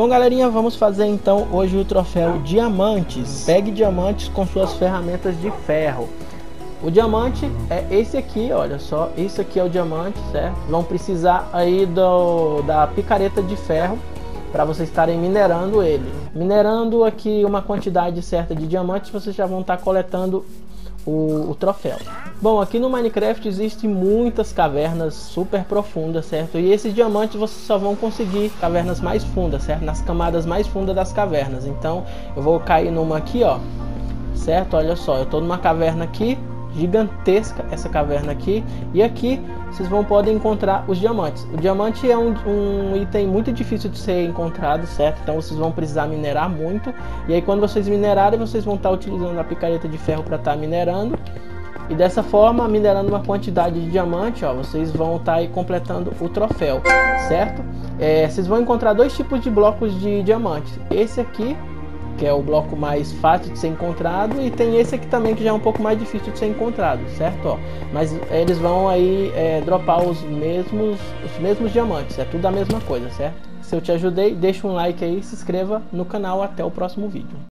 Bom, galerinha, vamos fazer então hoje o troféu Diamantes. Pegue diamantes com suas ferramentas de ferro. O diamante é esse aqui, olha só. Esse aqui é o diamante, certo? Vão precisar aí do, da picareta de ferro para vocês estarem minerando ele. Minerando aqui uma quantidade certa de diamantes, vocês já vão estar coletando o, o, troféu. Bom, aqui no Minecraft existem muitas cavernas super profundas, certo? E esses diamantes vocês só vão conseguir cavernas mais fundas, certo? Nas camadas mais fundas das cavernas. Então, eu vou cair numa aqui, ó. Certo? Olha só, eu tô numa caverna aqui, gigantesca essa caverna aqui. E aqui vocês vão poder encontrar os diamantes. O diamante é um, um, item muito difícil de ser encontrado, certo? Então vocês vão precisar minerar muito. E aí quando vocês minerarem, vocês vão estar utilizando a picareta de ferro para estar minerando. E dessa forma, minerando uma quantidade de diamante, ó, vocês vão estar aí completando o troféu, certo? É, vocês vão encontrar dois tipos de blocos de diamantes. Esse aqui que é o bloco mais fácil de ser encontrado, e tem esse aqui também que já é um pouco mais difícil de ser encontrado, certo? Ó, mas eles vão aí é, dropar os mesmos, os mesmos diamantes, é tudo a mesma coisa, certo? Se eu te ajudei, deixa um like aí, se inscreva no canal, até o próximo vídeo.